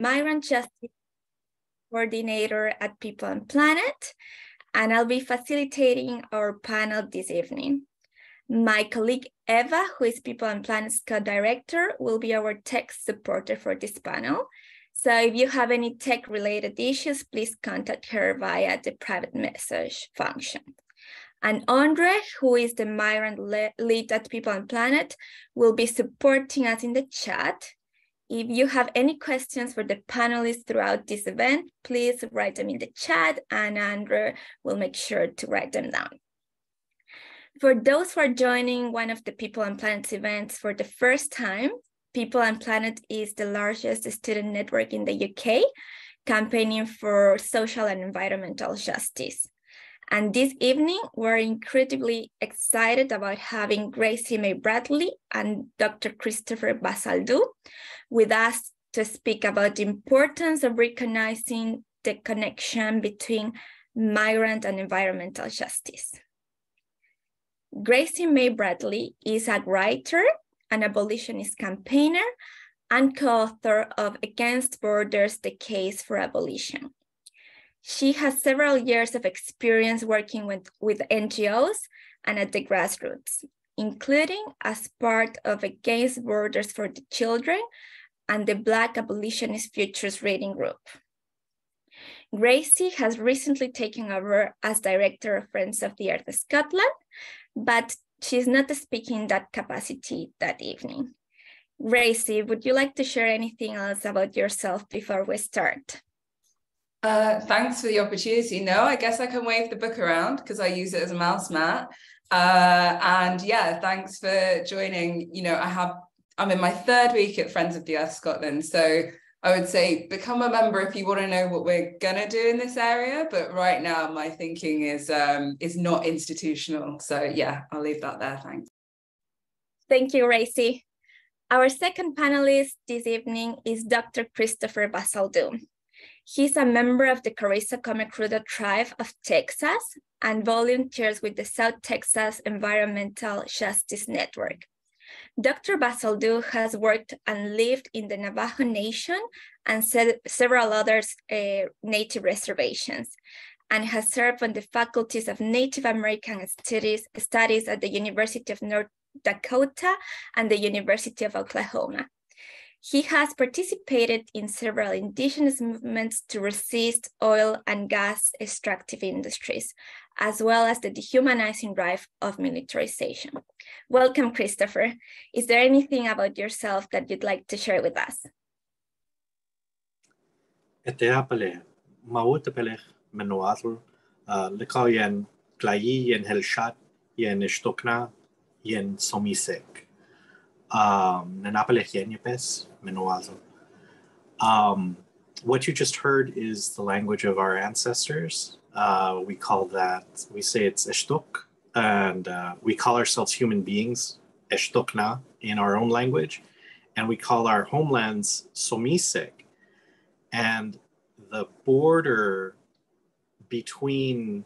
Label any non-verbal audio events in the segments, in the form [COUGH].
Migrant Justice Coordinator at People and Planet, and I'll be facilitating our panel this evening. My colleague Eva, who is People and Planet's co-director, will be our tech supporter for this panel. So if you have any tech-related issues, please contact her via the private message function. And Andre, who is the migrant lead at People and Planet, will be supporting us in the chat. If you have any questions for the panelists throughout this event, please write them in the chat and Andrew will make sure to write them down. For those who are joining one of the People and Planet events for the first time, People and Planet is the largest student network in the UK, campaigning for social and environmental justice. And this evening, we're incredibly excited about having Gracie Mae Bradley and Dr. Christopher Basaldú with us to speak about the importance of recognizing the connection between migrant and environmental justice. Gracie Mae Bradley is a writer, an abolitionist campaigner, and co-author of Against Borders, The Case for Abolition. She has several years of experience working with, with NGOs and at the grassroots, including as part of Against Borders for the Children and the Black Abolitionist Futures Reading Group. Gracie has recently taken over as Director of Friends of the Earth Scotland, but she's not speaking in that capacity that evening. Gracie, would you like to share anything else about yourself before we start? Uh, thanks for the opportunity. No, I guess I can wave the book around because I use it as a mouse mat. Uh, and yeah, thanks for joining. You know, I have I'm in my third week at Friends of the Earth Scotland, so I would say become a member if you want to know what we're gonna do in this area. But right now, my thinking is um, is not institutional. So yeah, I'll leave that there. Thanks. Thank you, Gracie. Our second panelist this evening is Dr. Christopher Basaldú. He's a member of the Carrizo Comecrudo tribe of Texas and volunteers with the South Texas Environmental Justice Network. Dr. Basaldú has worked and lived in the Navajo Nation and several other uh, native reservations and has served on the faculties of Native American Studies, Studies at the University of North Dakota and the University of Oklahoma. He has participated in several indigenous movements to resist oil and gas extractive industries, as well as the dehumanizing drive of militarization. Welcome, Christopher. Is there anything about yourself that you'd like to share with us? Likau uh, yen yen helshat yen yen somisek um, Um, what you just heard is the language of our ancestors. Uh, we call that, we say it's Eshtok, and uh, we call ourselves human beings, Esto'k Gna, in our own language, and we call our homelands Somisek. And the border between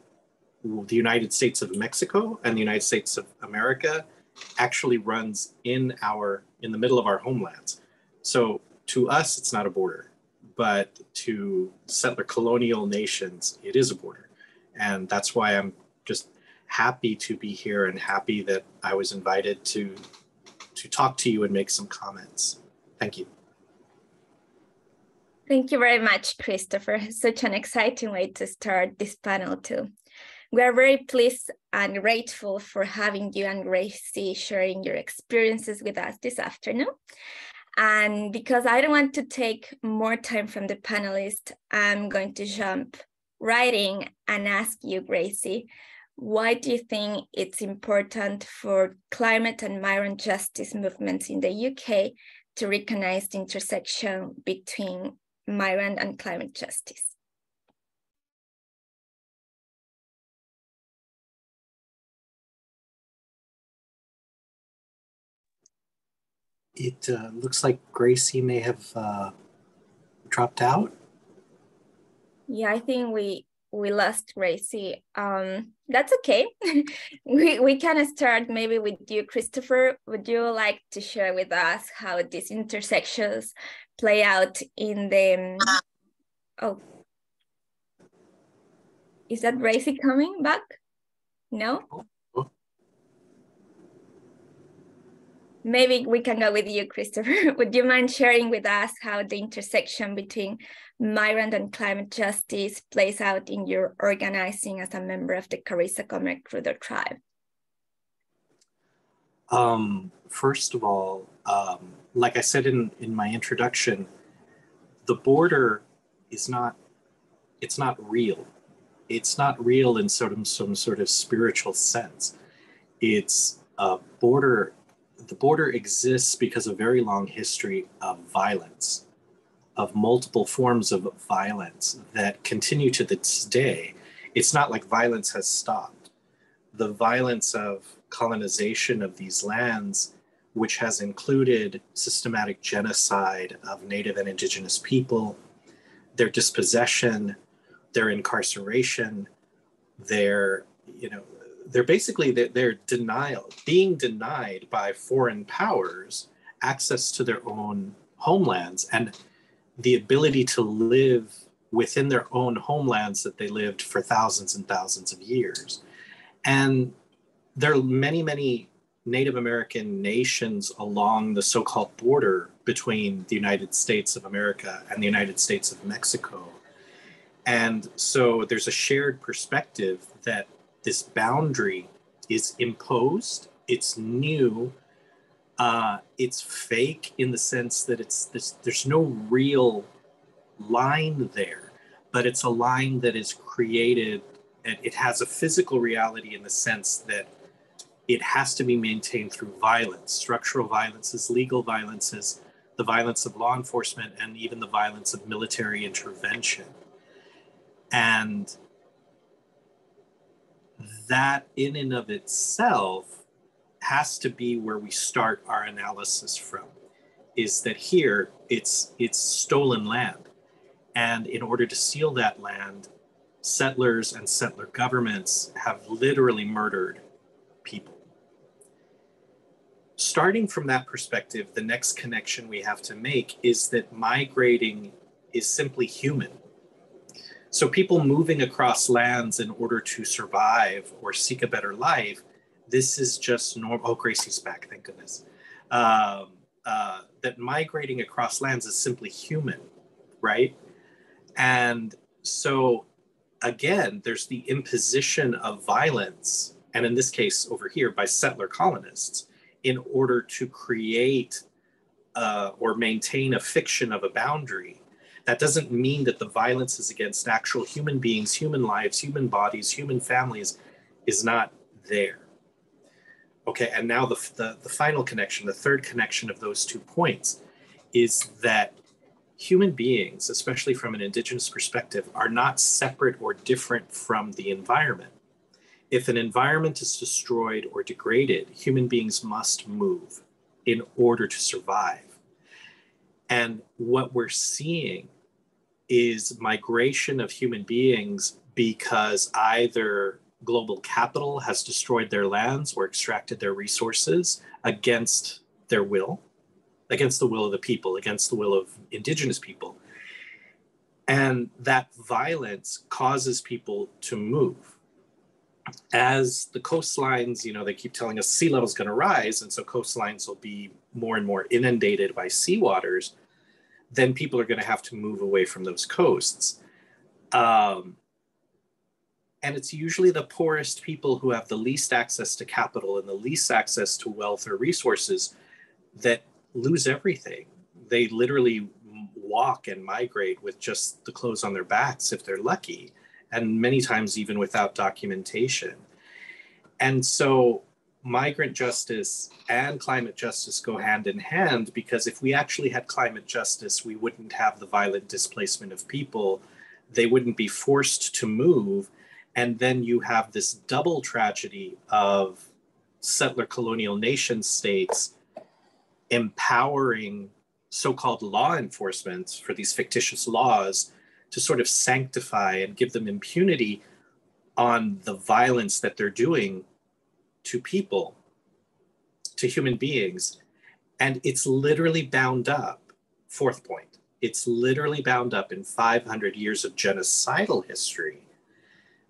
the United States of Mexico and the United States of America actually runs in our in the middle of our homelands. So to us, it's not a border, but to settler colonial nations, it is a border, and that's why I'm just happy to be here and happy that I was invited to to talk to you and make some comments. Thank you. Thank you very much, Christopher. [LAUGHS] Such an exciting way to start this panel too. We are very pleased and grateful for having you and Gracie sharing your experiences with us this afternoon. And because I don't want to take more time from the panelists, I'm going to jump right in and ask you, Gracie, why do you think it's important for climate and migrant justice movements in the UK to recognize the intersection between migrant and climate justice? It uh, looks like Gracie may have uh, dropped out. Yeah, I think we we lost Gracie. Um, that's okay. [LAUGHS] we we can start maybe with you, Christopher. Would you like to share with us how these intersections play out in the? Oh, is that Gracie coming back? No. Maybe we can go with you, Christopher. [LAUGHS] Would you mind sharing with us how the intersection between migrant and climate justice plays out in your organizing as a member of the Carrizo Comecrudo tribe? Um, first of all, um, like I said in, in my introduction, the border is not, it's not real. It's not real in sort of some sort of spiritual sense. It's a border the border exists because of a very long history of violence, of multiple forms of violence that continue to this day. It's not like violence has stopped. The violence of colonization of these lands, which has included systematic genocide of Native and Indigenous people, their dispossession, their incarceration, their you know they're basically they're denial being denied by foreign powers access to their own homelands and the ability to live within their own homelands that they lived for thousands and thousands of years. And there are many many native american nations along the so-called border between the united states of america and the united states of mexico. And so there's a shared perspective that this boundary is imposed, it's new, uh, it's fake in the sense that it's this, there's no real line there, but it's a line that is created and it has a physical reality in the sense that it has to be maintained through violence, structural violences, legal violences, the violence of law enforcement, and even the violence of military intervention. And that in and of itself has to be where we start our analysis from is that here it's it's stolen land. And in order to seal that land settlers and settler governments have literally murdered people. Starting from that perspective the next connection we have to make is that migrating is simply human so people moving across lands in order to survive or seek a better life, this is just normal. Oh, Gracie's back, thank goodness. Um, uh, that migrating across lands is simply human, right? And so again, there's the imposition of violence, and in this case over here by settler colonists, in order to create uh, or maintain a fiction of a boundary that doesn't mean that the violence is against actual human beings, human lives, human bodies, human families is not there. Okay, and now the, the, the final connection, the third connection of those two points is that human beings, especially from an indigenous perspective, are not separate or different from the environment. If an environment is destroyed or degraded, human beings must move in order to survive. And what we're seeing is migration of human beings because either global capital has destroyed their lands or extracted their resources against their will, against the will of the people, against the will of indigenous people. And that violence causes people to move. As the coastlines, you know, they keep telling us sea level is going to rise, and so coastlines will be more and more inundated by seawaters then people are going to have to move away from those coasts. Um, and it's usually the poorest people who have the least access to capital and the least access to wealth or resources that lose everything. They literally walk and migrate with just the clothes on their backs if they're lucky, and many times even without documentation. And so migrant justice and climate justice go hand in hand because if we actually had climate justice, we wouldn't have the violent displacement of people. They wouldn't be forced to move. And then you have this double tragedy of settler colonial nation states empowering so called law enforcement for these fictitious laws to sort of sanctify and give them impunity on the violence that they're doing to people, to human beings. And it's literally bound up, fourth point, it's literally bound up in 500 years of genocidal history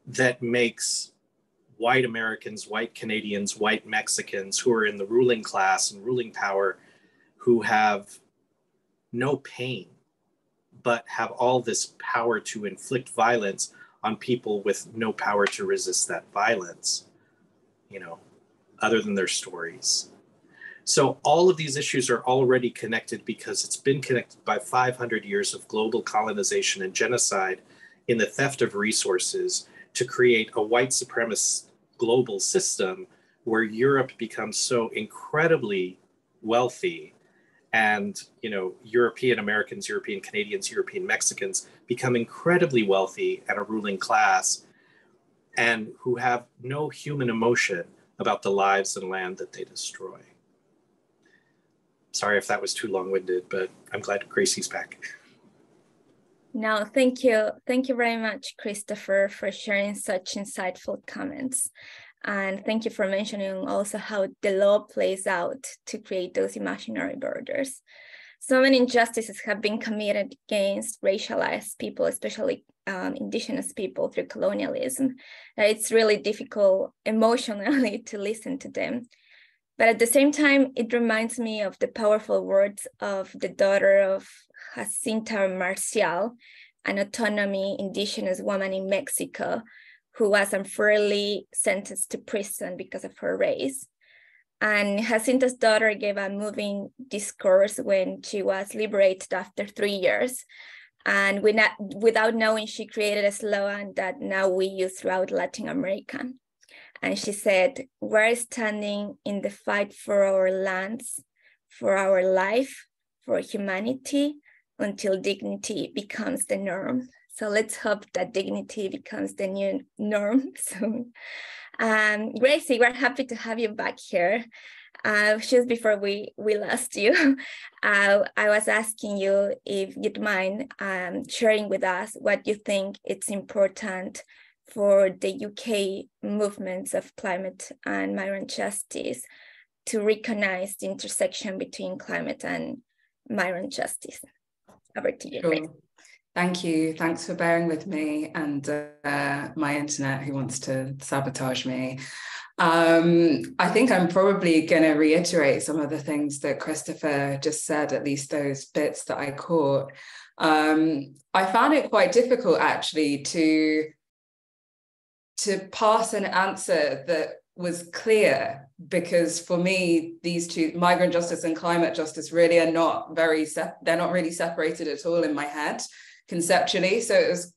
that makes white Americans, white Canadians, white Mexicans who are in the ruling class and ruling power who have no pain, but have all this power to inflict violence on people with no power to resist that violence, you know, other than their stories. So all of these issues are already connected because it's been connected by 500 years of global colonization and genocide in the theft of resources to create a white supremacist global system where Europe becomes so incredibly wealthy and you know European Americans, European Canadians, European Mexicans become incredibly wealthy and a ruling class and who have no human emotion about the lives and land that they destroy sorry if that was too long-winded, but I'm glad Gracie's back. No, thank you. Thank you very much, Christopher, for sharing such insightful comments. And thank you for mentioning also how the law plays out to create those imaginary borders. So many injustices have been committed against racialized people, especially um, indigenous people through colonialism, that it's really difficult emotionally [LAUGHS] to listen to them. But at the same time, it reminds me of the powerful words of the daughter of Jacinta Marcial, an Otomí indigenous woman in Mexico who was unfairly sentenced to prison because of her race. And Jacinta's daughter gave a moving discourse when she was liberated after three years. And without knowing, she created a slogan that now we use throughout Latin America. And she said, We're standing in the fight for our lands, for our life, for humanity, until dignity becomes the norm. So let's hope that dignity becomes the new norm [LAUGHS] soon. Um, Gracie, we're happy to have you back here. Uh, just before we, we lost you, [LAUGHS] uh, I was asking you if you'd mind um, sharing with us what you think it's important for the UK movements of climate and migrant justice to recognize the intersection between climate and migrant justice. Over to you. Sure. Thank you. Thanks for bearing with me and uh, my internet who wants to sabotage me. Um, I think I'm probably going to reiterate some of the things that Christopher just said, at least those bits that I caught. Um, I found it quite difficult actually to to pass an answer that was clear because for me these two migrant justice and climate justice really are not very they're not really separated at all in my head conceptually. So it was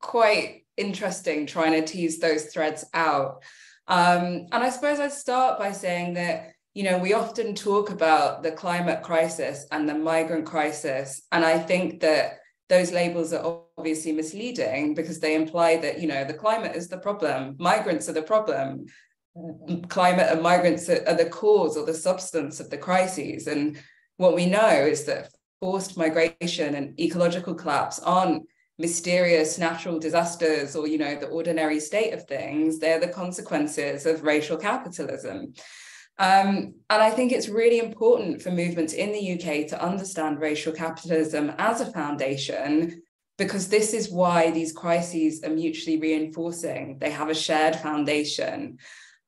quite interesting trying to tease those threads out. Um, and i suppose i'd start by saying that you know we often talk about the climate crisis and the migrant crisis. And i think that those labels are obviously misleading because they imply that you know the climate is the problem migrants are the problem climate and migrants are, the cause or the substance of the crises. And what we know is that forced migration and ecological collapse aren't mysterious natural disasters or you know the ordinary state of things they're the consequences of racial capitalism um, and I think it's really important for movements in the UK to understand racial capitalism as a foundation, because this is why these crises are mutually reinforcing. They have a shared foundation.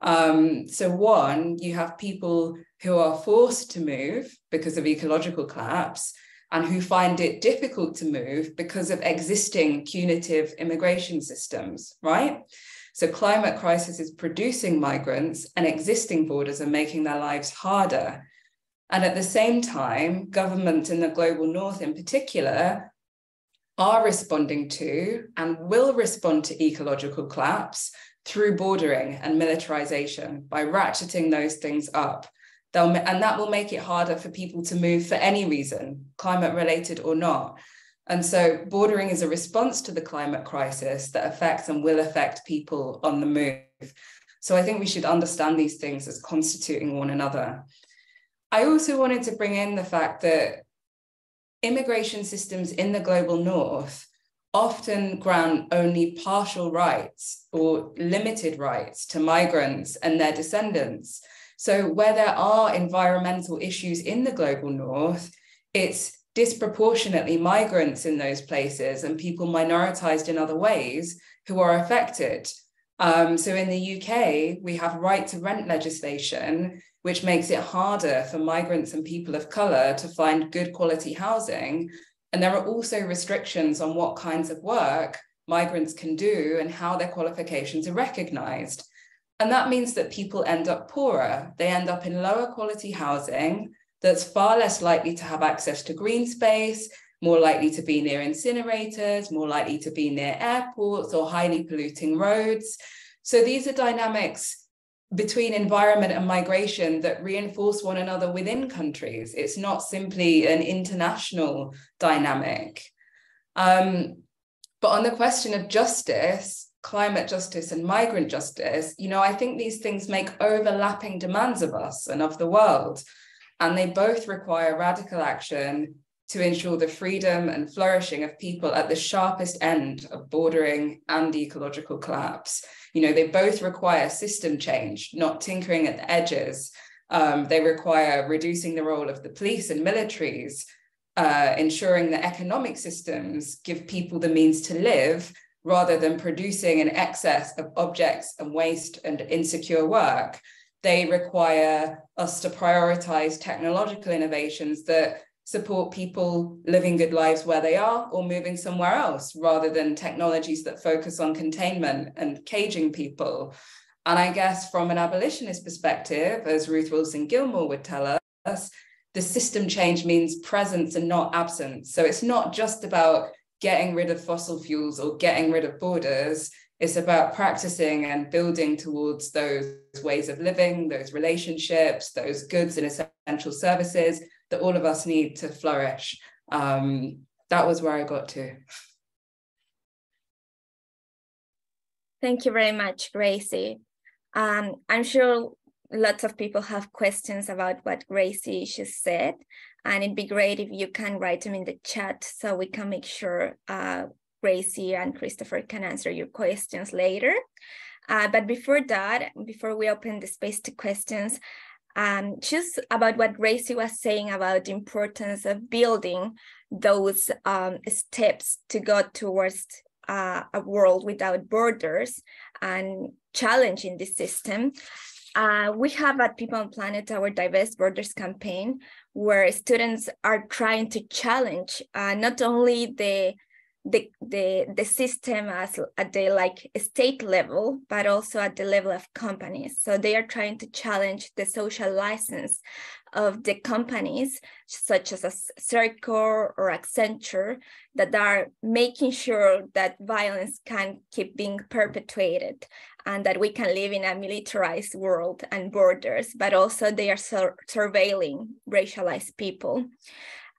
Um, so, one, you have people who are forced to move because of ecological collapse and who find it difficult to move because of existing punitive immigration systems, right? So climate crisis is producing migrants and existing borders are making their lives harder. And at the same time, governments in the global north in particular are responding to and will respond to ecological collapse through bordering and militarization by ratcheting those things up. They'll, and that will make it harder for people to move for any reason, climate related or not. And so bordering is a response to the climate crisis that affects and will affect people on the move. So I think we should understand these things as constituting one another. I also wanted to bring in the fact that immigration systems in the global north often grant only partial rights or limited rights to migrants and their descendants. So, where there are environmental issues in the global north, it's disproportionately migrants in those places and people minoritized in other ways who are affected. Um, so, in the UK, we have right to rent legislation, which makes it harder for migrants and people of color to find good quality housing and there are also restrictions on what kinds of work migrants can do and how their qualifications are recognized. And that means that people end up poorer. They end up in lower quality housing that's far less likely to have access to green space, more likely to be near incinerators, more likely to be near airports or highly polluting roads. So these are dynamics between environment and migration that reinforce one another within countries. It's not simply an international dynamic. Um, but on the question of justice, climate justice and migrant justice, you know, I think these things make overlapping demands of us and of the world. And they both require radical action to ensure the freedom and flourishing of people at the sharpest end of bordering and ecological collapse. You know, they both require system change, not tinkering at the edges. Um, they require reducing the role of the police and militaries, uh, ensuring that economic systems give people the means to live rather than producing an excess of objects and waste and insecure work. They require us to prioritize technological innovations that support people living good lives where they are or moving somewhere else rather than technologies that focus on containment and caging people. And I guess from an abolitionist perspective, as Ruth Wilson Gilmore would tell us, the system change means presence and not absence. So it's not just about getting rid of fossil fuels or getting rid of borders. It's about practicing and building towards those ways of living, those relationships, those goods and essential services that all of us need to flourish. Um, that was where I got to. Thank you very much, Gracie. Um, I'm sure lots of people have questions about what Gracie just said, and it'd be great if you can write them in the chat so we can make sure uh, Gracie and Christopher can answer your questions later. Uh, but before that, before we open the space to questions, um, just about what Gracie was saying about the importance of building those um, steps to go towards uh, a world without borders and challenging the system. Uh, we have at People on Planet our Divest Borders campaign, where students are trying to challenge uh, not only the the, the, the system as at the like state level, but also at the level of companies. So they are trying to challenge the social license of the companies, such as a Circle or Accenture, that are making sure that violence can keep being perpetuated and that we can live in a militarized world and borders, but also they are sur surveilling racialized people.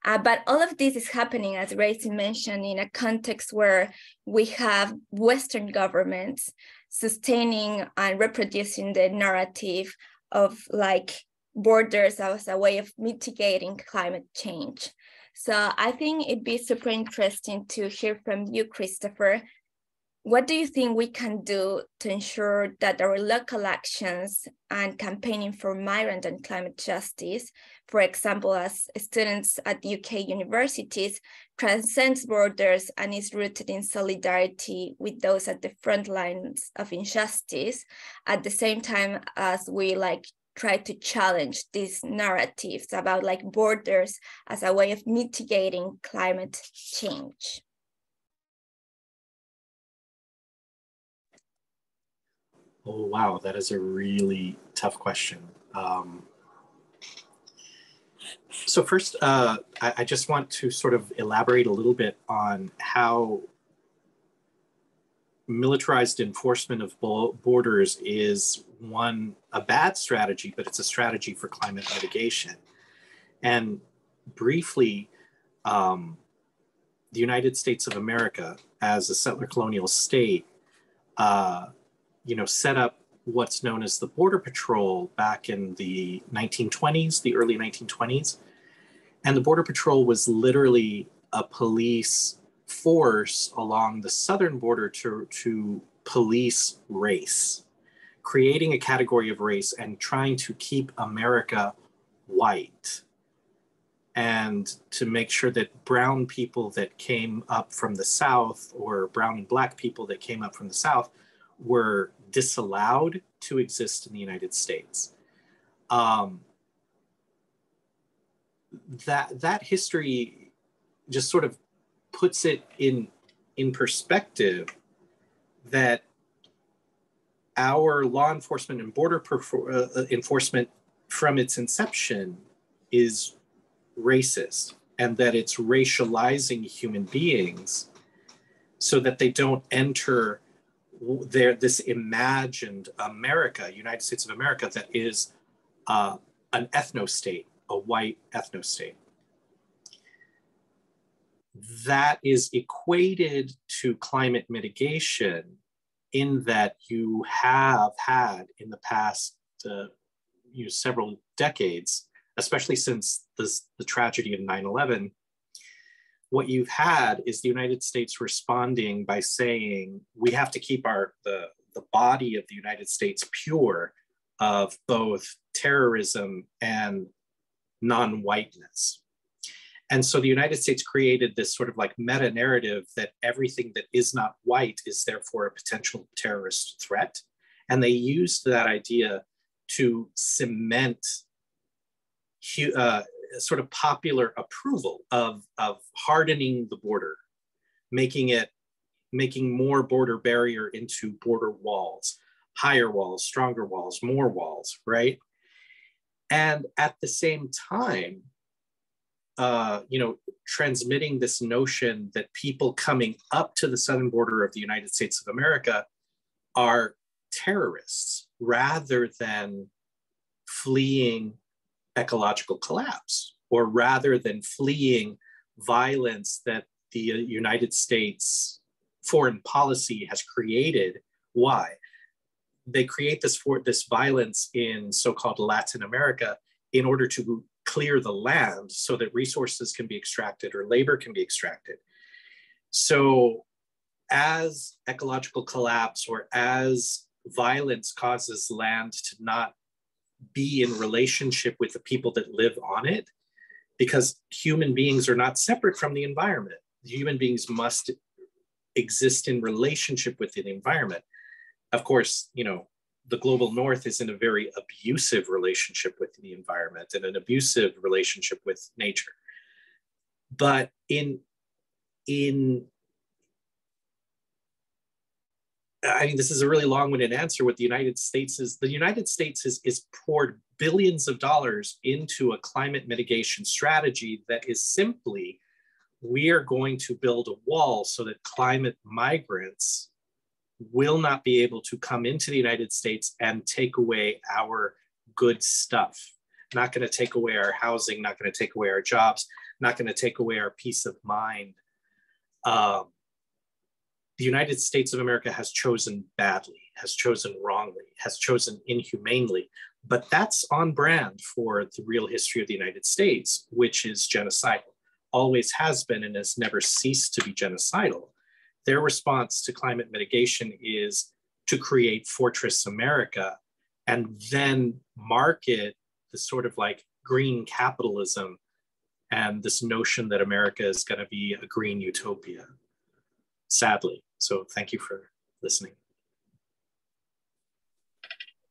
Uh, but all of this is happening, as Gracie mentioned, in a context where we have Western governments sustaining and reproducing the narrative of like borders as a way of mitigating climate change. So I think it'd be super interesting to hear from you, Christopher, what do you think we can do to ensure that our local actions and campaigning for migrant and climate justice, for example, as students at UK universities, transcends borders and is rooted in solidarity with those at the front lines of injustice, at the same time as we like try to challenge these narratives about like borders as a way of mitigating climate change? Oh, wow, that is a really tough question. Um, so first, uh, I, I, just want to sort of elaborate a little bit on how militarized enforcement of borders is one, a bad strategy, but it's a strategy for climate mitigation. And briefly, um, the United States of America as a settler colonial state uh, you know, set up what's known as the Border Patrol back in the 1920s, the early 1920s. And the Border Patrol was literally a police force along the southern border to, to police race, creating a category of race and trying to keep America white and to make sure that brown people that came up from the South or brown and black people that came up from the South were disallowed to exist in the United States. Um, that that history just sort of puts it in in perspective that our law enforcement and border uh, enforcement from its inception is racist and that it's racializing human beings so that they don't enter their this imagined America, United States of America, that is uh, an ethno state, a white ethno state. That is equated to climate mitigation in that you have had in the past uh, you know, several decades, especially since this, the tragedy of 9 11, what you've had is the United States responding by saying we have to keep our the, the body of the United States pure of both terrorism and non-whiteness. And so the United States created this sort of like meta narrative that everything that is not white is therefore a potential terrorist threat. And they used that idea to cement uh, sort of popular approval of, of hardening the border, making it, making more border barrier into border walls, higher walls, stronger walls, more walls, right? And at the same time, uh, you know, transmitting this notion that people coming up to the southern border of the United States of America are terrorists rather than fleeing ecological collapse, or rather than fleeing violence that the uh, United States foreign policy has created. Why? They create this for this violence in so-called Latin America in order to clear the land so that resources can be extracted or labor can be extracted. So as ecological collapse or as violence causes land to not be in relationship with the people that live on it because human beings are not separate from the environment. Human beings must exist in relationship with the environment. Of course, you know, the global north is in a very abusive relationship with the environment and an abusive relationship with nature. But in in I mean, this is a really long-winded answer. What the United States is, the United States is, is poured billions of dollars into a climate mitigation strategy that is simply, we are going to build a wall so that climate migrants will not be able to come into the United States and take away our good stuff. Not going to take away our housing, not going to take away our jobs, not going to take away our peace of mind. Um, the United States of America has chosen badly, has chosen wrongly, has chosen inhumanely, but that's on brand for the real history of the United States, which is genocidal, always has been and has never ceased to be genocidal. Their response to climate mitigation is to create Fortress America and then market the sort of like green capitalism and this notion that America is going to be a green utopia, sadly. So thank you for listening.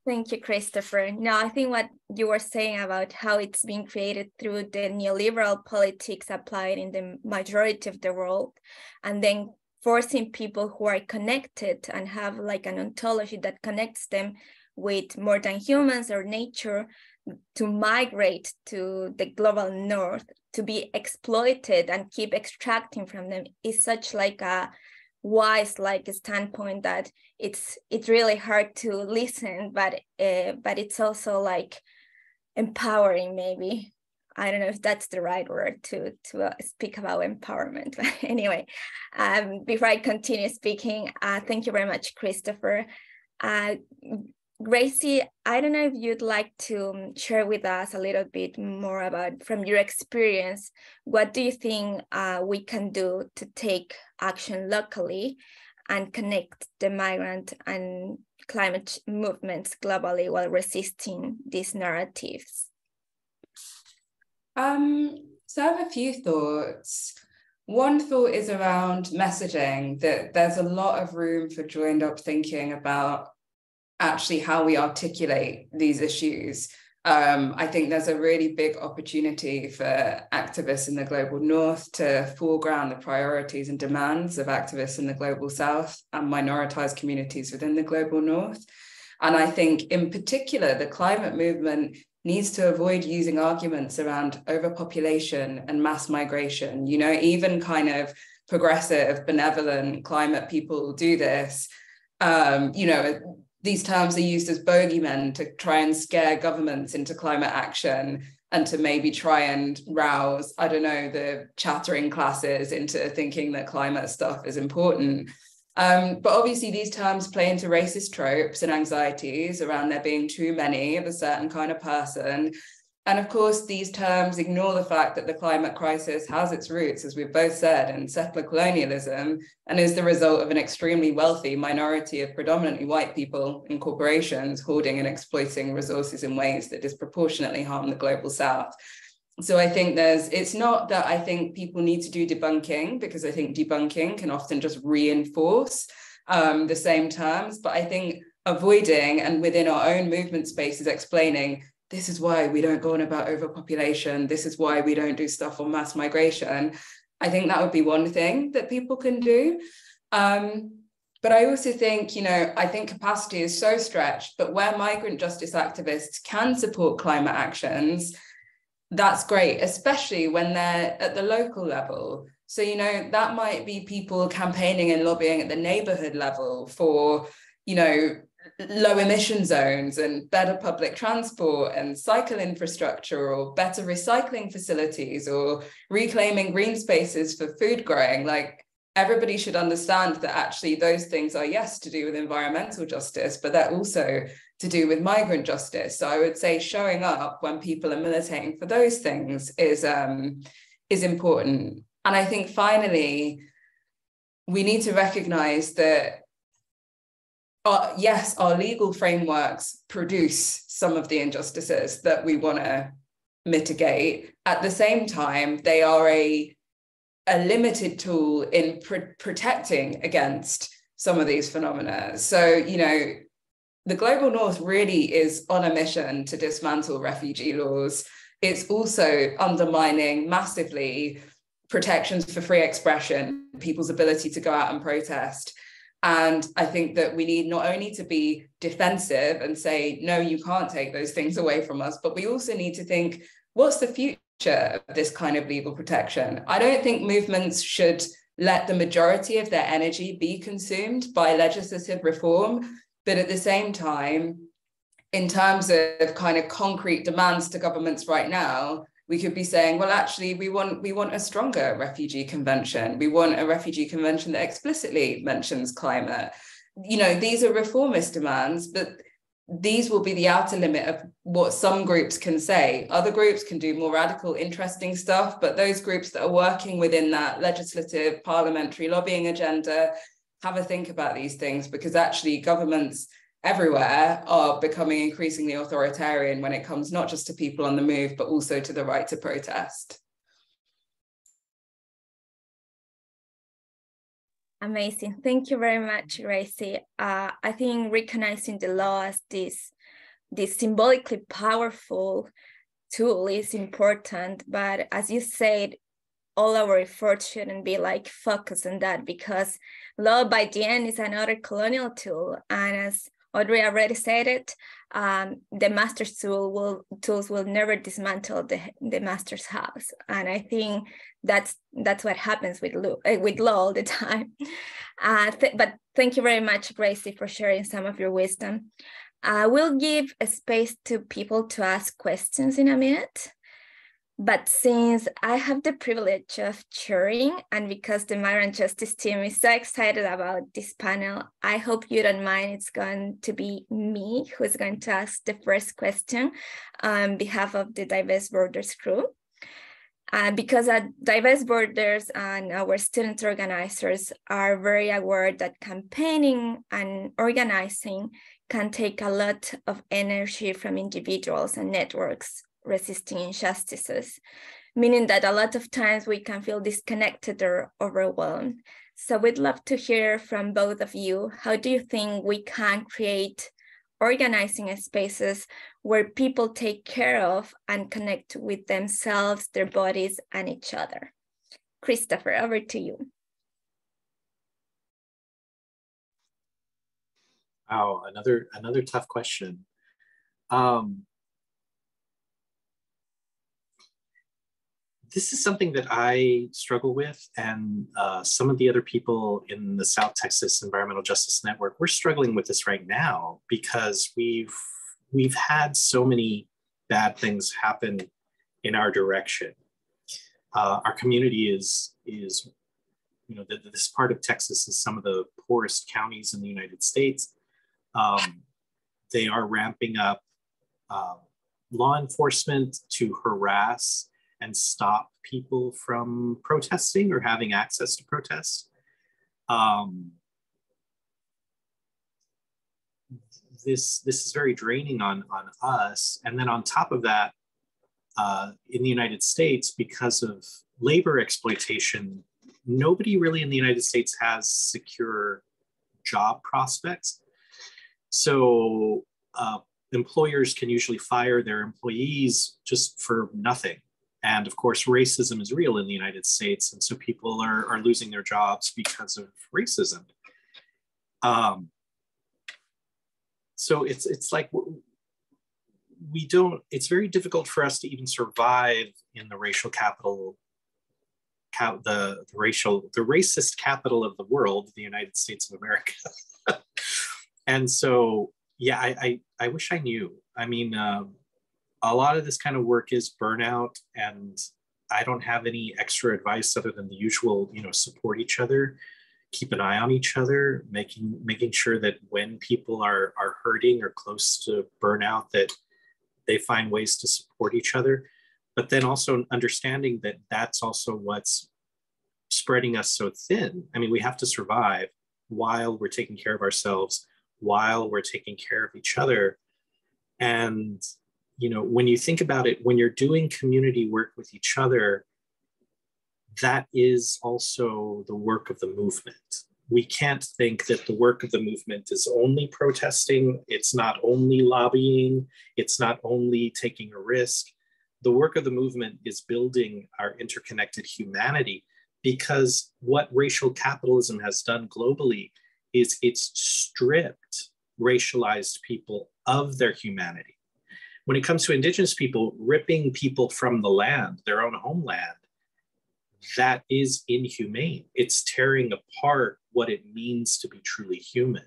Thank you, Christopher. No, I think what you were saying about how it's being created through the neoliberal politics applied in the majority of the world, and then forcing people who are connected and have like an ontology that connects them with more than humans or nature to migrate to the global north to be exploited and keep extracting from them is such like a wise like a standpoint that it's it's really hard to listen but uh, but it's also like empowering maybe. I don't know if that's the right word to to uh, speak about empowerment [LAUGHS] but anyway um, before i continue speaking uh, thank you very much christopher. Uh, Gracie, I don't know if you'd like to um, share with us a little bit more about, from your experience, what do you think uh, we can do to take action locally and connect the migrant and climate movements globally while resisting these narratives? Um, so I have a few thoughts. One thought is around messaging, that there's a lot of room for joined up thinking about actually how we articulate these issues. Um, I think there's a really big opportunity for activists in the global north to foreground the priorities and demands of activists in the global south and minoritized communities within the global north. And I think, in particular, the climate movement needs to avoid using arguments around overpopulation and mass migration. You know, even kind of progressive, benevolent climate people do this. Um, you know, these terms are used as bogeymen to try and scare governments into climate action and to maybe try and rouse, I don't know, the chattering classes into thinking that climate stuff is important. Um, but obviously, these terms play into racist tropes and anxieties around there being too many of a certain kind of person and of course, these terms ignore the fact that the climate crisis has its roots, as we've both said, in settler colonialism and is the result of an extremely wealthy minority of predominantly white people in corporations hoarding and exploiting resources in ways that disproportionately harm the global south. So I think there's, it's not that I think people need to do debunking, because I think debunking can often just reinforce um, the same terms, but I think avoiding and within our own movement spaces explaining this is why we don't go on about overpopulation. This is why we don't do stuff on mass migration. I think that would be one thing that people can do. Um, but I also think, you know, I think capacity is so stretched, but where migrant justice activists can support climate actions, that's great, especially when they're at the local level. So, you know, that might be people campaigning and lobbying at the neighborhood level for, you know, low emission zones and better public transport and cycle infrastructure or better recycling facilities or reclaiming green spaces for food growing. Like everybody should understand that actually those things are yes to do with environmental justice but they're also to do with migrant justice. So i would say showing up when people are militating for those things is um is important. And i think finally we need to recognize that yes, our legal frameworks produce some of the injustices that we want to mitigate. At the same time, they are a, a limited tool in pr- protecting against some of these phenomena. So, you know, the global north really is on a mission to dismantle refugee laws. It's also undermining massively protections for free expression, people's ability to go out and protest. And I think that we need not only to be defensive and say, no, you can't take those things away from us, but we also need to think, what's the future of this kind of legal protection? I don't think movements should let the majority of their energy be consumed by legislative reform. But at the same time, in terms of kind of concrete demands to governments right now, we could be saying, well, actually, we want we want a stronger refugee convention. We want a refugee convention that explicitly mentions climate. You know, these are reformist demands, but these will be the outer limit of what some groups can say. Other groups can do more radical, interesting stuff, but those groups that are working within that legislative, parliamentary lobbying agenda have a think about these things because actually governments everywhere are becoming increasingly authoritarian when it comes not just to people on the move, but also to the right to protest. Amazing. Thank you very much, Gracie. Uh, I think recognizing the law as this, this symbolically powerful tool is important. But as you said, all our efforts shouldn't be like focused on that because law by the end is another colonial tool. And as Audre Lorde said it. Um, the master's tool will tools will never dismantle the, the master's house, and I think that's that's what happens with law, eh, with law all the time. [LAUGHS] Uh, th but thank you very much, Gracie, for sharing some of your wisdom. Uh, we'll give a space to people to ask questions in a minute. But since I have the privilege of chairing and because the migrant justice team is so excited about this panel, I hope you don't mind. It's going to be me who's going to ask the first question on behalf of the Divest Borders crew. Uh, because at Divest Borders and our student organizers are very aware that campaigning and organizing can take a lot of energy from individuals and networks resisting injustices, meaning that a lot of times we can feel disconnected or overwhelmed. So we'd love to hear from both of you. How do you think we can create organizing spaces where people take care of and connect with themselves, their bodies, and each other? Christopher, over to you. Wow, another another tough question. Um, this is something that I struggle with, and uh, some of the other people in the South Texas Environmental Justice Network, we're struggling with this right now because we've we've had so many bad things happen in our direction. Uh, our community is is you know the, this part of Texas is some of the poorest counties in the United States. Um, they are ramping up uh, law enforcement to harass and stop people from protesting or having access to protest. Um, this this is very draining on on us, and then on top of that, uh, in the United States, because of labor exploitation, nobody really in the United States has secure job prospects. So uh, employers can usually fire their employees just for nothing and of course, racism is real in the United States. And so people are, are losing their jobs because of racism. Um, so it's, it's like we don't, it's very difficult for us to even survive in the racial capital, the, the racial, the racist capital of the world, the United States of America. [LAUGHS] and so, yeah, I, I, I wish I knew. I mean, um, a lot of this kind of work is burnout and i don't have any extra advice other than the usual you know support each other keep an eye on each other making making sure that when people are are hurting or close to burnout that they find ways to support each other. But then also understanding that that's also what's spreading us so thin. I mean we have to survive while we're taking care of ourselves while we're taking care of each other. And you know when you think about it when you're doing community work with each other that is also the work of the movement. We can't think that the work of the movement is only protesting it's not only lobbying it's not only taking a risk. The work of the movement is building our interconnected humanity because what racial capitalism has done globally is it's stripped racialized people of their humanity when it comes to indigenous people, ripping people from the land, their own homeland, that is inhumane. It's tearing apart what it means to be truly human.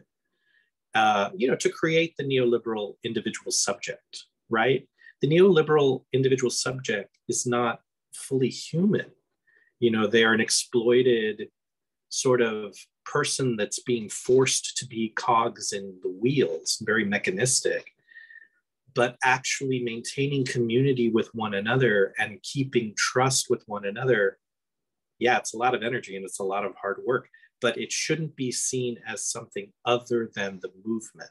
Uh, you know, to create the neoliberal individual subject, right? The neoliberal individual subject is not fully human. You know, they are an exploited sort of person that's being forced to be cogs in the wheels, very mechanistic but actually maintaining community with one another and keeping trust with one another yeah it's a lot of energy and it's a lot of hard work but it shouldn't be seen as something other than the movement.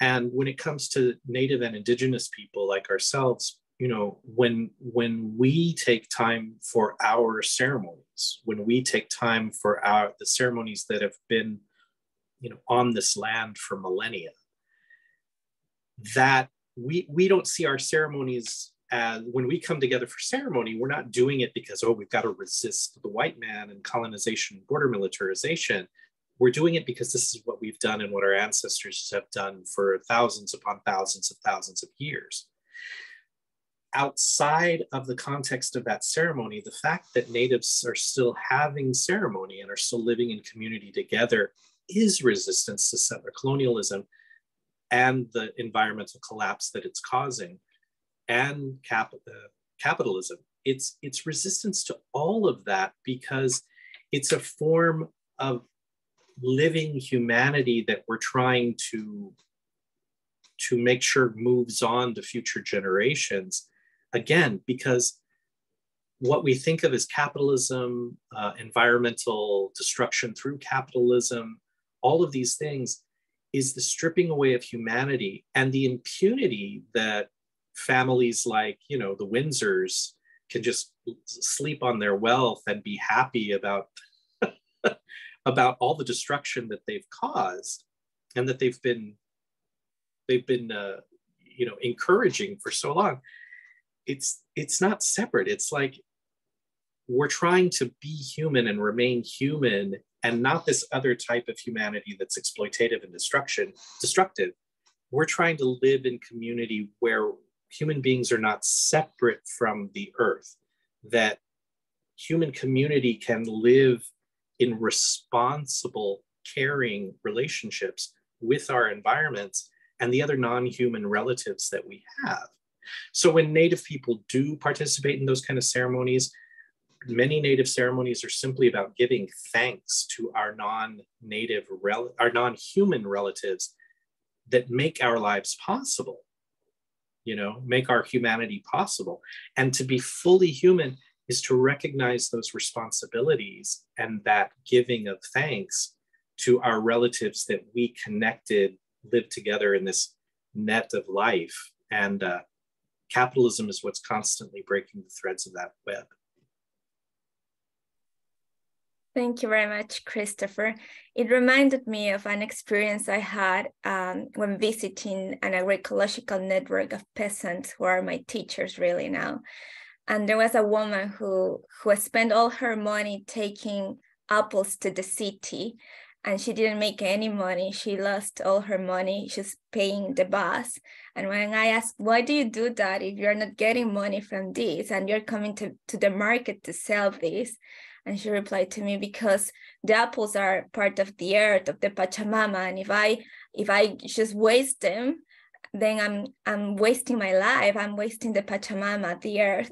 And when it comes to native and indigenous people like ourselves you know when when we take time for our ceremonies when we take time for our the ceremonies that have been you know on this land for millennia that we we don't see our ceremonies as when we come together for ceremony, we're not doing it because oh we've got to resist the white man and colonization, and border militarization. We're doing it because this is what we've done and what our ancestors have done for thousands upon thousands of thousands of years. Outside of the context of that ceremony, the fact that natives are still having ceremony and are still living in community together is resistance to settler colonialism and the environmental collapse that it's causing and cap- uh, capitalism. It's it's resistance to all of that because it's a form of living humanity that we're trying to to make sure moves on to future generations again because what we think of as capitalism uh, environmental destruction through capitalism all of these things is the stripping away of humanity and the impunity that families like you know the windsors can just sleep on their wealth and be happy about [LAUGHS] about all the destruction that they've caused and that they've been they've been uh, you know encouraging for so long. It's it's not separate. It's like we're trying to be human and remain human and not this other type of humanity that's exploitative and destruction destructive. We're trying to live in community where human beings are not separate from the earth that human community can live in responsible caring relationships with our environments and the other non-human relatives that we have. So when native people do participate in those kind of ceremonies many native ceremonies are simply about giving thanks to our non-native rel- our non-human relatives that make our lives possible you know make our humanity possible. And to be fully human is to recognize those responsibilities and that giving of thanks to our relatives that we connected live together in this net of life. And uh, capitalism is what's constantly breaking the threads of that web Thank you very much, Christopher. It reminded me of an experience I had um, when visiting an agroecological network of peasants who are my teachers really now. And there was a woman who, who spent all her money taking apples to the city and she didn't make any money. She lost all her money just paying the bus. And when I asked, why do you do that if you're not getting money from this and you're coming to, to the market to sell this? And she replied to me, because the apples are part of the earth, of the Pachamama. And if I if I just waste them, then I'm I'm wasting my life. I'm wasting the Pachamama, the earth.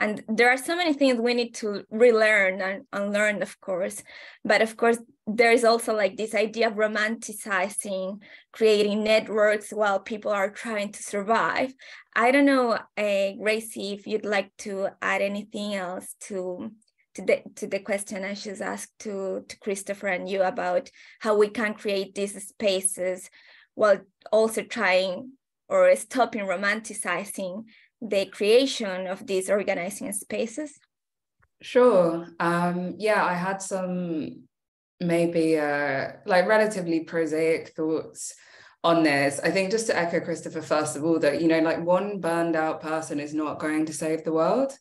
And there are so many things we need to relearn and unlearn, of course. But of course, there is also like this idea of romanticizing, creating networks while people are trying to survive. I don't know, uh, Gracie, if you'd like to add anything else to to the to the question I just asked to to Christopher and you about how we can create these spaces while also trying or stopping romanticizing the creation of these organizing spaces? Sure. Um, yeah, I had some maybe uh, like relatively prosaic thoughts on this. I think just to echo Christopher, first of all, that, you know, like one burned out person is not going to save the world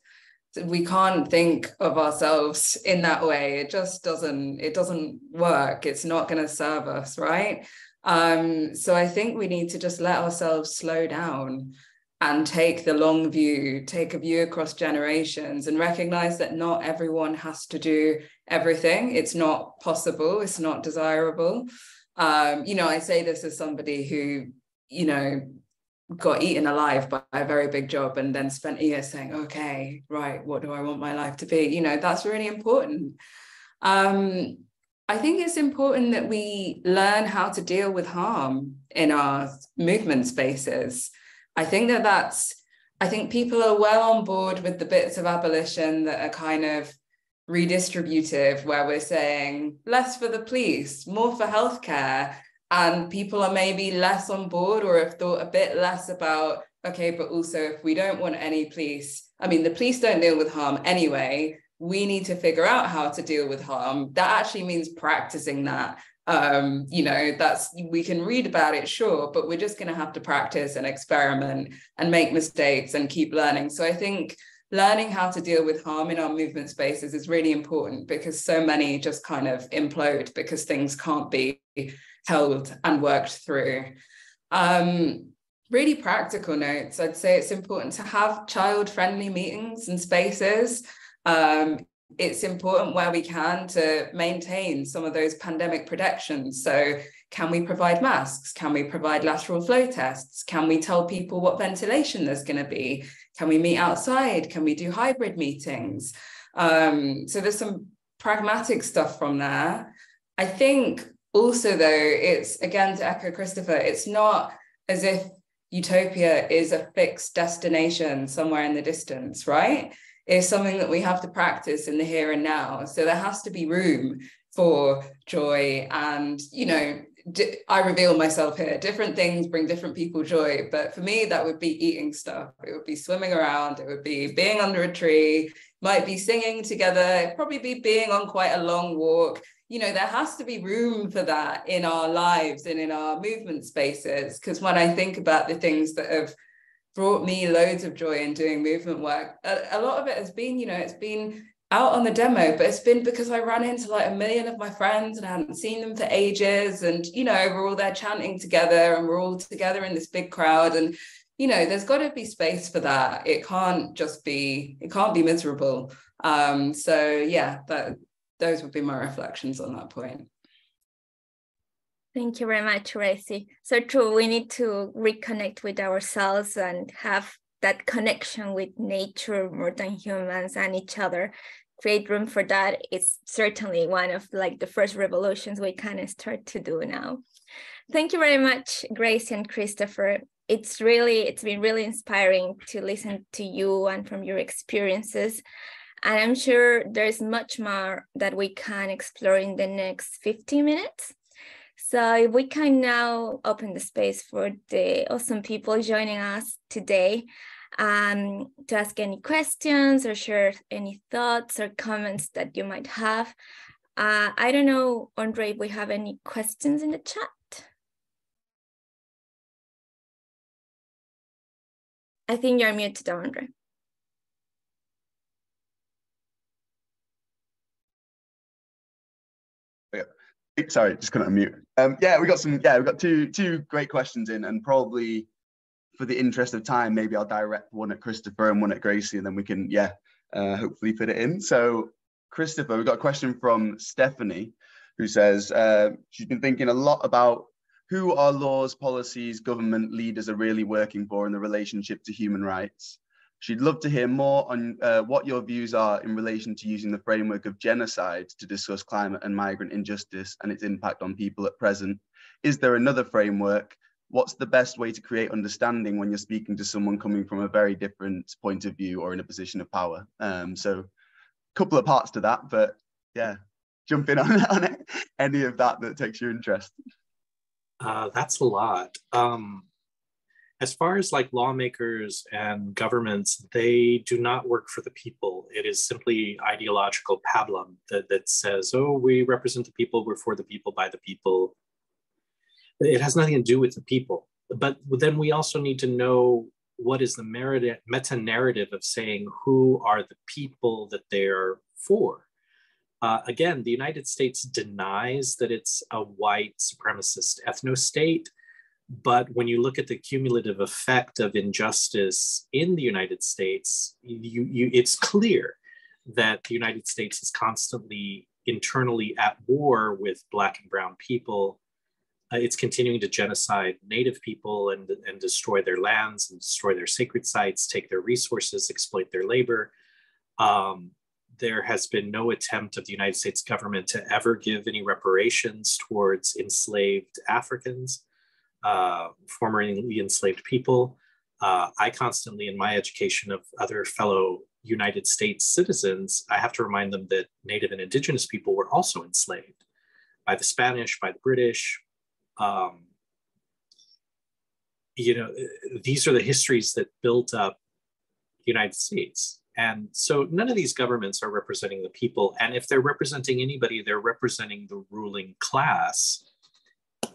we can't think of ourselves in that way. It just doesn't it doesn't work. It's not going to serve us right? Um, so i think we need to just let ourselves slow down and take the long view take a view across generations and recognize that not everyone has to do everything. It's not possible. It's not desirable. Um, you know i say this as somebody who you know got eaten alive by a very big job and then spent a year saying okay right what do i want my life to be? You know that's really important. Um, i think it's important that we learn how to deal with harm in our movement spaces. I think that that's i think people are well on board with the bits of abolition that are kind of redistributive where we're saying less for the police more for healthcare and people are maybe less on board or have thought a bit less about okay but also if we don't want any police i mean the police don't deal with harm anyway. We need to figure out how to deal with harm. That actually means practicing that. Um, you know that's we can read about it sure but we're just going to have to practice and experiment and make mistakes and keep learning. So i think learning how to deal with harm in our movement spaces is really important because so many just kind of implode because things can't be held and worked through. Um, really practical notes, I'd say it's important to have child friendly meetings and spaces. Um, it's important where we can to maintain some of those pandemic protections. So, can we provide masks? Can we provide lateral flow tests? Can we tell people what ventilation there's going to be? Can we meet outside? Can we do hybrid meetings? Um, so, there's some pragmatic stuff from there. I think also, though, it's again to echo Christopher, it's not as if utopia is a fixed destination somewhere in the distance, right? It's something that we have to practice in the here and now. So there has to be room for joy and, you know, I reveal myself here. Different things bring different people joy. But for me, that would be eating stuff. It would be swimming around. It would be being under a tree, might be singing together, probably be being on quite a long walk you know there has to be room for that in our lives and in our movement spaces. Because when i think about the things that have brought me loads of joy in doing movement work a, a, lot of it has been you know it's been out on the demo but it's been because i ran into like a million of my friends and i hadn't seen them for ages. And you know we're all there chanting together and we're all together in this big crowd. And you know there's got to be space for that. It can't just be it can't be miserable. Um so yeah that those would be my reflections on that point. Thank you very much, Gracie. So true, we need to reconnect with ourselves and have that connection with nature more than humans and each other. Create room for that is certainly one of like the first revolutions we kind of start to do now. Thank you very much, Gracie and Christopher. It's really, it's been really inspiring to listen to you and from your experiences. And I'm sure there's much more that we can explore in the next 15 minutes. So if we can now open the space for the awesome people joining us today um, to ask any questions or share any thoughts or comments that you might have. Uh, I don't know, Andre, if we have any questions in the chat. I think you're muted, Andre. Sorry, just couldn't unmute. Um, yeah, we got some. Yeah, we got two two great questions in, and probably for the interest of time, maybe I'll direct one at Christopher and one at Gracie, and then we can yeah, uh, hopefully fit it in. So, Christopher, we have got a question from Stephanie, who says uh, she's been thinking a lot about who our laws, policies, government leaders are really working for in the relationship to human rights. She'd love to hear more on uh, what your views are in relation to using the framework of genocide to discuss climate and migrant injustice and its impact on people at present. Is there another framework? What's the best way to create understanding when you're speaking to someone coming from a very different point of view or in a position of power? Um, so, a couple of parts to that, but yeah, jump in on, [LAUGHS] on any of that that takes your interest. Uh, that's a lot. Um, as far as like lawmakers and governments, they do not work for the people. It is simply ideological pablum that, that says, oh, we represent the people, we're for the people, by the people. It has nothing to do with the people. But then we also need to know what is the meta narrative of saying who are the people that they're for. Uh, again, the United States denies that it's a white supremacist ethno state but when you look at the cumulative effect of injustice in the United States, you, you, it's clear that the United States is constantly internally at war with Black and Brown people. Uh, it's continuing to genocide Native people and, and destroy their lands and destroy their sacred sites, take their resources, exploit their labor. Um, there has been no attempt of the United States government to ever give any reparations towards enslaved Africans uh, formerly enslaved people. Uh, I constantly, in my education of other fellow United States citizens, I have to remind them that Native and Indigenous people were also enslaved by the Spanish, by the British. Um, you know, these are the histories that built up the United States. And so none of these governments are representing the people. And if they're representing anybody, they're representing the ruling class.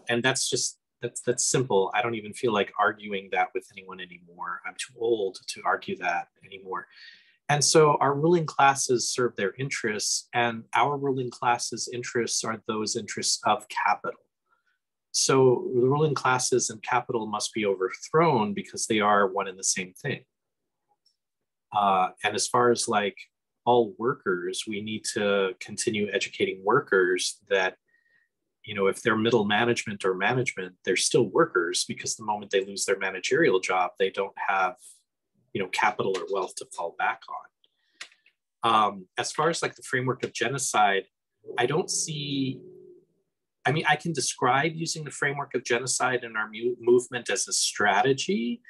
And that's just that's that's simple. I don't even feel like arguing that with anyone anymore. I'm too old to argue that anymore. And so our ruling classes serve their interests, and our ruling classes' interests are those interests of capital. So the ruling classes and capital must be overthrown because they are one and the same thing. Uh, and as far as like all workers. We need to continue educating workers that, you know, if they're middle management or management, they're still workers because the moment they lose their managerial job, they don't have, you know, capital or wealth to fall back on. Um, as far as like the framework of genocide, I don't see I mean, I can describe using the framework of genocide in our mu- movement as a strategy,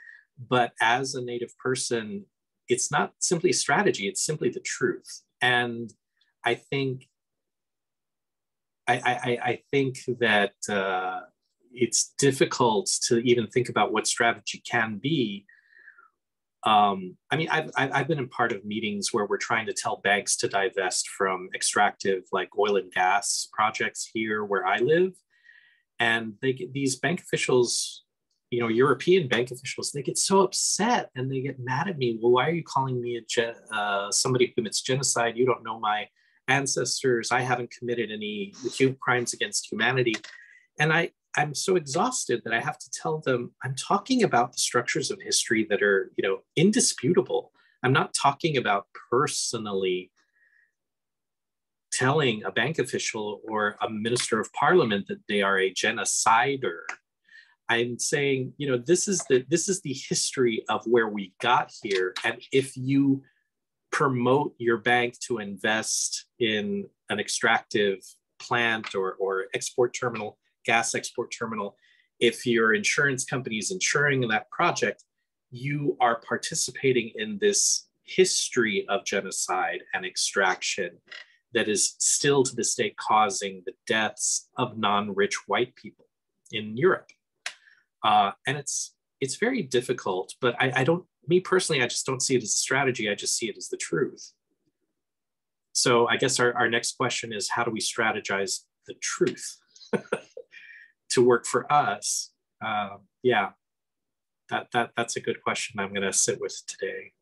but as a Native person, it's not simply a strategy, it's simply the truth. And I think I, I, I think that uh, it's difficult to even think about what strategy can be um, I mean, I've, I've been in part of meetings where we're trying to tell banks to divest from extractive, like oil and gas projects here where I live. And they get these bank officials, you know, European bank officials, they get so upset and they get mad at me. Well, why are you calling me a gen- uh, somebody who commits genocide? You don't know my ancestors. I haven't committed any crimes against humanity. And I, I'm so exhausted that I have to tell them I'm talking about the structures of history that are, you know, indisputable. I'm not talking about personally telling a bank official or a minister of parliament that they are a genocider. I'm saying, you know, this is the this is the history of where we got here. And if you promote your bank to invest in an extractive plant or, or export terminal gas export terminal, if your insurance company is insuring that project, you are participating in this history of genocide and extraction that is still to this day causing the deaths of non-rich white people in Europe. Uh, and it's it's very difficult, but I, I don't, me personally, I just don't see it as a strategy. I just see it as the truth. So I guess our, our next question is how do we strategize the truth? [LAUGHS] to work for us? Uh, yeah, that, that, that's a good question I'm going to sit with today.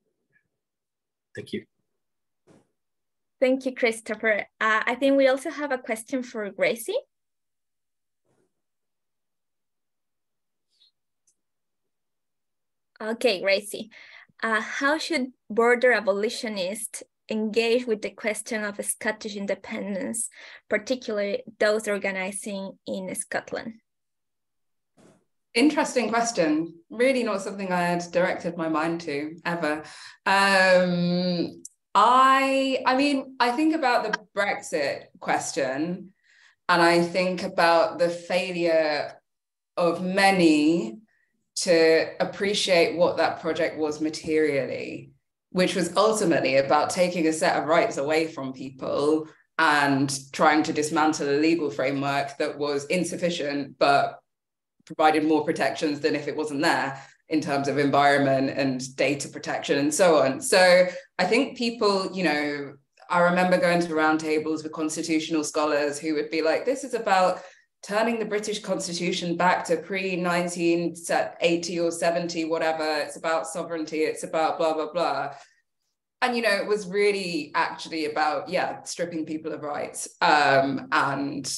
Thank you. Thank you, Christopher. Uh, I think we also have a question for Gracie. Okay, Gracie. Uh, how should border abolitionists engage with the question of Scottish independence, particularly those organizing in Scotland? Interesting question. Really not something I had directed my mind to ever. Um, I I mean, I think about the Brexit question and I think about the failure of many to appreciate what that project was materially which was ultimately about taking a set of rights away from people and trying to dismantle a legal framework that was insufficient but provided more protections than if it wasn't there in terms of environment and data protection and so on. So I think people, you know, I remember going to roundtables with constitutional scholars who would be like, this is about turning the British Constitution back to pre 1980 or 70, whatever. It's about sovereignty, it's about blah, blah, blah. And, you know, it was really actually about, yeah, stripping people of rights um, and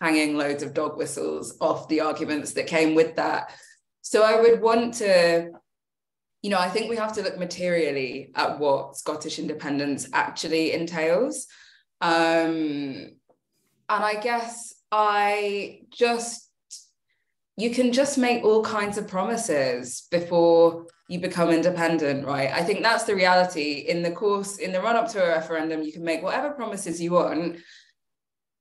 hanging loads of dog whistles off the arguments that came with that. So I would want to, you know, I think we have to look materially at what Scottish independence actually entails. Um, and I guess I just, you can just make all kinds of promises before you become independent, right? I think that's the reality. In the course, in the run up to a referendum, you can make whatever promises you want.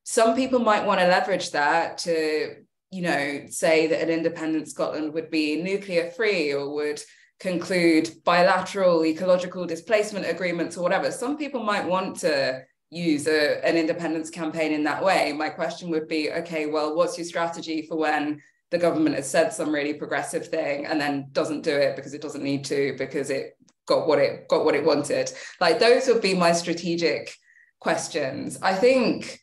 Some people might want to leverage that to, you know, say that an independent Scotland would be nuclear free or would conclude bilateral ecological displacement agreements or whatever. Some people might want to use a, an independence campaign in that way. My question would be okay, well, what's your strategy for when the government has said some really progressive thing and then doesn't do it because it doesn't need to because it got what it got what it wanted? Like those would be my strategic questions. I think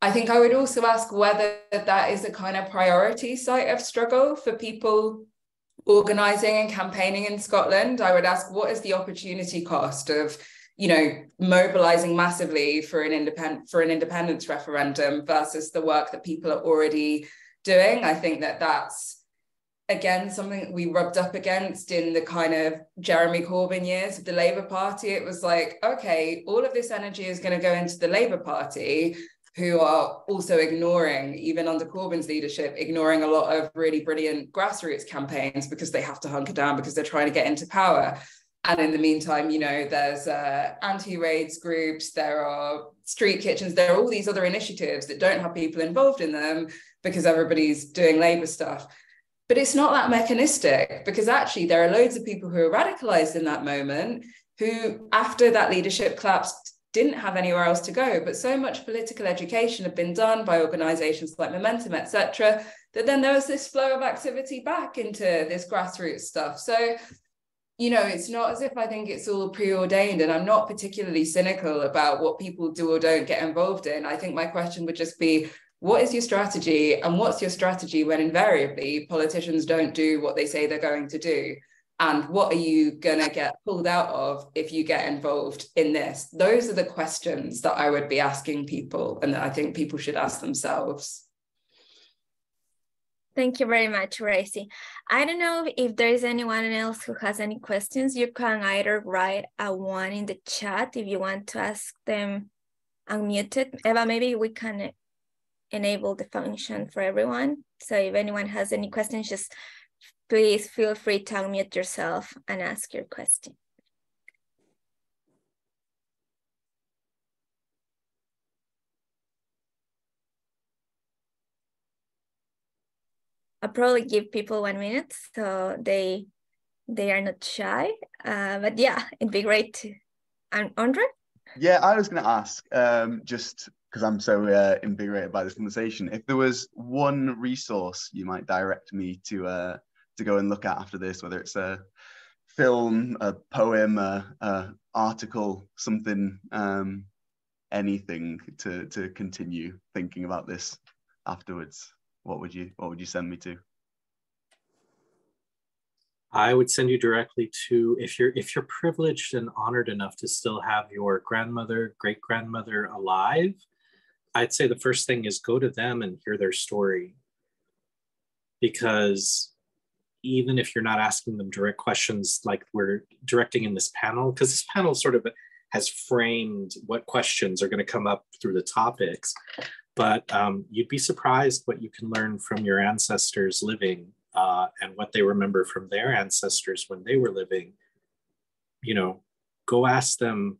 I think I would also ask whether that is a kind of priority site of struggle for people organizing and campaigning in Scotland. I would ask what is the opportunity cost of you know mobilizing massively for an independent for an independence referendum versus the work that people are already doing i think that that's again something that we rubbed up against in the kind of Jeremy Corbyn years of the Labour Party. It was like, okay, all of this energy is going to go into the Labour Party, who are also ignoring, even under Corbyn's leadership, ignoring a lot of really brilliant grassroots campaigns because they have to hunker down because they're trying to get into power. And in the meantime, you know, there's uh, anti-raids groups, there are street kitchens, there are all these other initiatives that don't have people involved in them because everybody's doing Labour stuff. But it's not that mechanistic because actually there are loads of people who are radicalized in that moment who, after that leadership collapsed, didn't have anywhere else to go. But so much political education had been done by organizations like Momentum, etc., that then there was this flow of activity back into this grassroots stuff. So, you know, it's not as if I think it's all preordained, and I'm not particularly cynical about what people do or don't get involved in. I think my question would just be what is your strategy and what's your strategy when invariably politicians don't do what they say they're going to do? And what are you going to get pulled out of if you get involved in this? Those are the questions that i would be asking people and that i think people should ask themselves Thank you very much, Gracie. I don't know if there's anyone else who has any questions. You can either write a one in the chat if you want to ask them unmuted. Eva, maybe we can enable the function for everyone. So if anyone has any questions, just please feel free to unmute yourself and ask your question. I'll probably give people one minute so they they are not shy. Uh, but yeah, it'd be great to. And Andre? Yeah, I was going to ask um, just because I'm so uh, invigorated by this conversation. If there was one resource you might direct me to uh, to go and look at after this, whether it's a film, a poem, a, a article, something, um, anything to to continue thinking about this afterwards, what would you what would you send me to? I would send you directly to if you're if you're privileged and honored enough to still have your grandmother, great grandmother alive I'd say the first thing is go to them and hear their story. Because even if you're not asking them direct questions like we're directing in this panel, because this panel sort of has framed what questions are going to come up through the topics, but um, you'd be surprised what you can learn from your ancestors living uh, and what they remember from their ancestors when they were living. You know, go ask them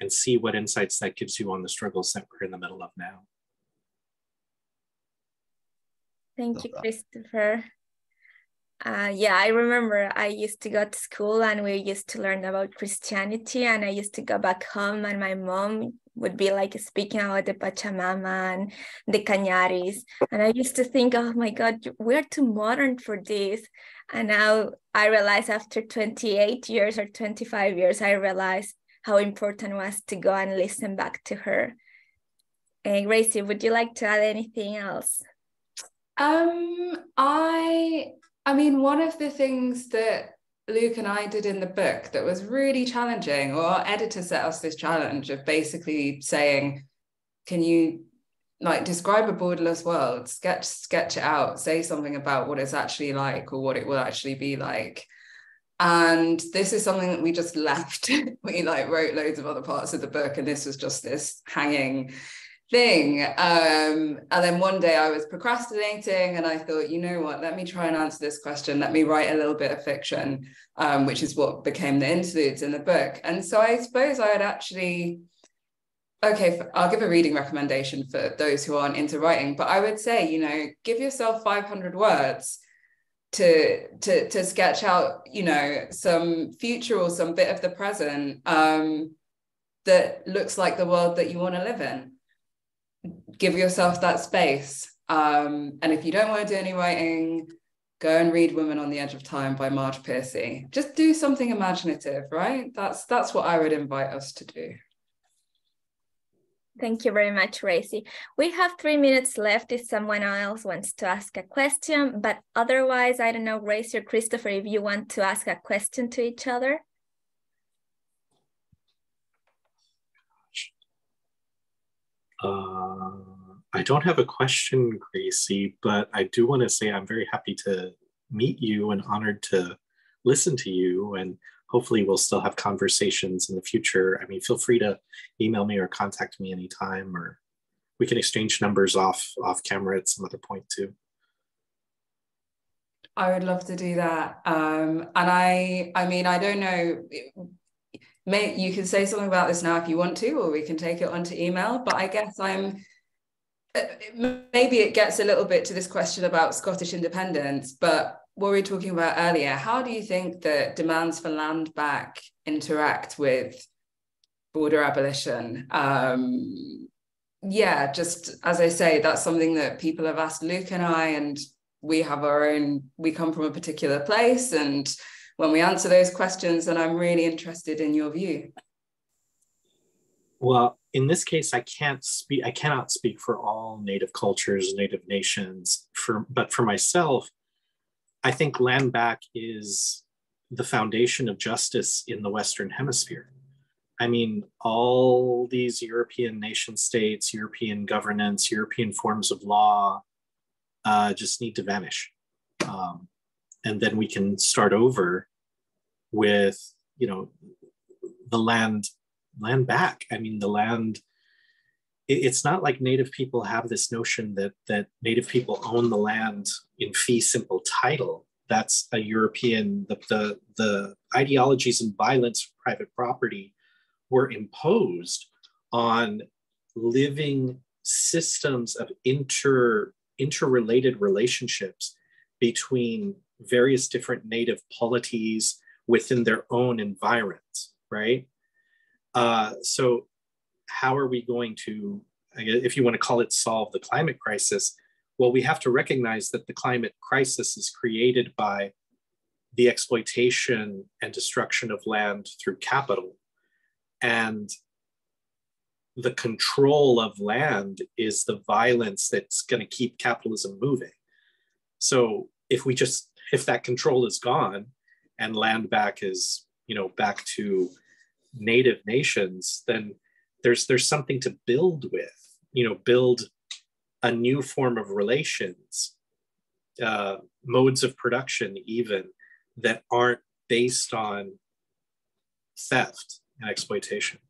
and see what insights that gives you on the struggles that we're in the middle of now. Thank you, Christopher. Uh, yeah, I remember I used to go to school and we used to learn about Christianity, and I used to go back home, and my mom would be like speaking about the Pachamama and the Cañaris. And I used to think, oh my God, we're too modern for this. And now I realize after 28 years or 25 years, I realized how important it was to go and listen back to her. And Gracie, would you like to add anything else? Um, I I mean, one of the things that Luke and I did in the book that was really challenging, or our editor set us this challenge of basically saying, can you like describe a borderless world, sketch sketch it out, say something about what it's actually like or what it will actually be like. And this is something that we just [LAUGHS] left. We like wrote loads of other parts of the book and this was just this hanging thing. Um, and then one day i was procrastinating and i thought you know what? Let me try and answer this question. Let me write a little bit of fiction um, which is what became the interludes in the book. And so i suppose i had actually okay i'll give a reading recommendation for those who aren't into writing but i would say you know give yourself 500 words to to to sketch out you know some future or some bit of the present um that looks like the world that you want to live in give yourself that space um and if you don't want to do any writing go and read women on the edge of time by marge piercy just do something imaginative right that's that's what i would invite us to do Thank you very much, Gracie. We have three minutes left if someone else wants to ask a question, but otherwise, I don't know, Gracie or Christopher, if you want to ask a question to each other. Uh, I don't have a question, Gracie, but I do want to say I'm very happy to meet you and honored to listen to you. And hopefully, we'll still have conversations in the future. I mean, feel free to email me or contact me anytime, or we can exchange numbers off off camera at some other point too. I would love to do that. Um, and I, I mean, I don't know. May, you can say something about this now if you want to, or we can take it onto email. But I guess I'm maybe it gets a little bit to this question about Scottish independence, but what we were talking about earlier, how do you think that demands for land back interact with border abolition? Um, yeah, just as I say, that's something that people have asked Luke and I, and we have our own, we come from a particular place. And when we answer those questions, then I'm really interested in your view. Well, in this case, I can't speak, I cannot speak for all native cultures, native nations, for, but for myself, I think land back is the foundation of justice in the Western Hemisphere. I mean, all these European nation states, European governance, European forms of law uh, just need to vanish. Um, and then we can start over with, you know, the land land back. I mean, the land. it's not like Native people have this notion that that Native people own the land in fee simple title. That's a European. The the, the ideologies and violence private property were imposed on living systems of inter interrelated relationships between various different native polities within their own environments, right? Uh, so, how are we going to, if you want to call it solve the climate crisis? Well, we have to recognize that the climate crisis is created by the exploitation and destruction of land through capital. And the control of land is the violence that's going to keep capitalism moving. So if we just, if that control is gone and land back is, you know, back to native nations, then there's there's something to build with, you know, build a new form of relations, uh, modes of production, even that aren't based on theft and exploitation.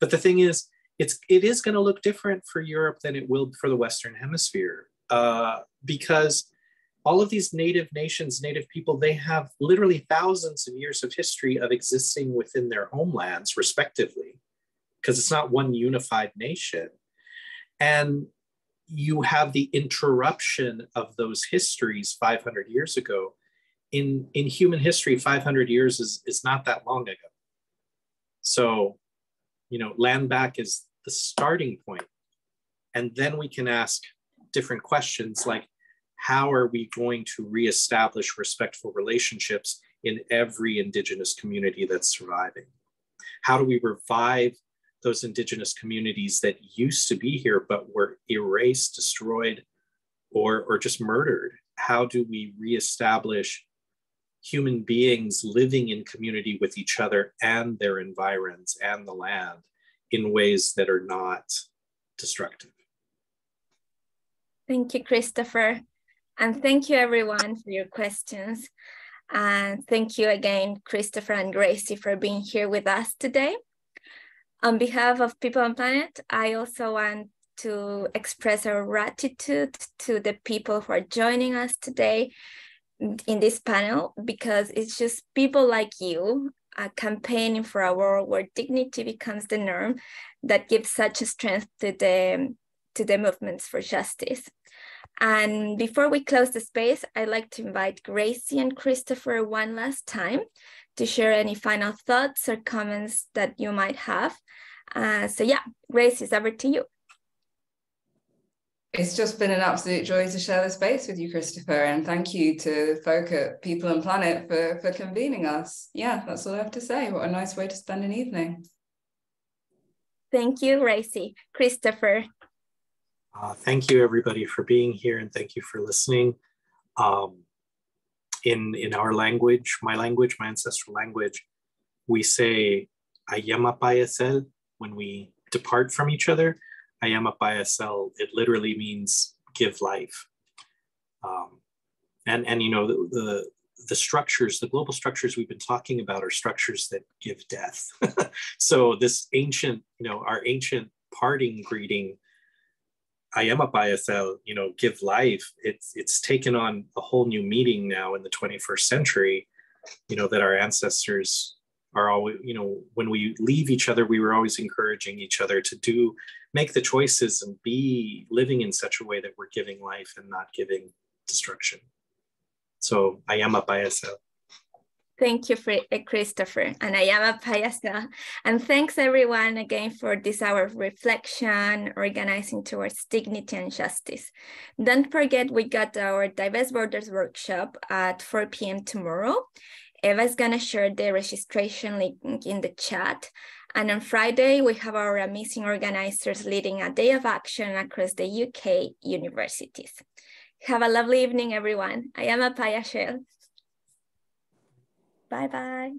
But the thing is, it's it is going to look different for Europe than it will for the Western Hemisphere uh, because all of these native nations, native people, they have literally thousands of years of history of existing within their homelands, respectively, because it's not one unified nation. And you have the interruption of those histories 500 years ago. In, in human history, 500 years is, is not that long ago. So, you know, land back is the starting point. And then we can ask different questions like, how are we going to reestablish respectful relationships in every Indigenous community that's surviving? How do we revive those Indigenous communities that used to be here but were erased, destroyed, or, or just murdered? How do we reestablish human beings living in community with each other and their environs and the land in ways that are not destructive? Thank you, Christopher. And thank you everyone for your questions. And thank you again, Christopher and Gracie for being here with us today. On behalf of People and Planet, I also want to express our gratitude to the people who are joining us today in this panel because it's just people like you uh, campaigning for a world where dignity becomes the norm that gives such a strength to the to the movements for justice. And before we close the space, I'd like to invite Gracie and Christopher one last time to share any final thoughts or comments that you might have. Uh, so yeah, Gracie, it's over to you. It's just been an absolute joy to share the space with you, Christopher, and thank you to folk at People and Planet for, for convening us. Yeah, that's all I have to say. What a nice way to spend an evening. Thank you, Gracie. Christopher, uh, thank you everybody for being here and thank you for listening. Um, in, in our language, my language, my ancestral language, we say ayamapayasel when we depart from each other. Ayamapayasel, it literally means give life. Um, and and you know the, the the structures, the global structures we've been talking about are structures that give death. [LAUGHS] so this ancient, you know, our ancient parting greeting, Ayamapayasel, you know, give life, it's it's taken on a whole new meaning now in the 21st century, you know, that our ancestors are always, you know, when we leave each other, we were always encouraging each other to do, make the choices and be living in such a way that we're giving life and not giving destruction. So Ayamapayasel. Thank you, eh, Christopher, and Ayamapayasel. And thanks everyone again for this hour of reflection, organizing towards dignity and justice. Don't forget, we got our Divest Borders workshop at 4 p.m. tomorrow. Eva is gonna share the registration link in the chat. And on Friday, we have our amazing organizers leading a day of action across the UK universities. Have a lovely evening, everyone. Ayamapayasel. Bye bye.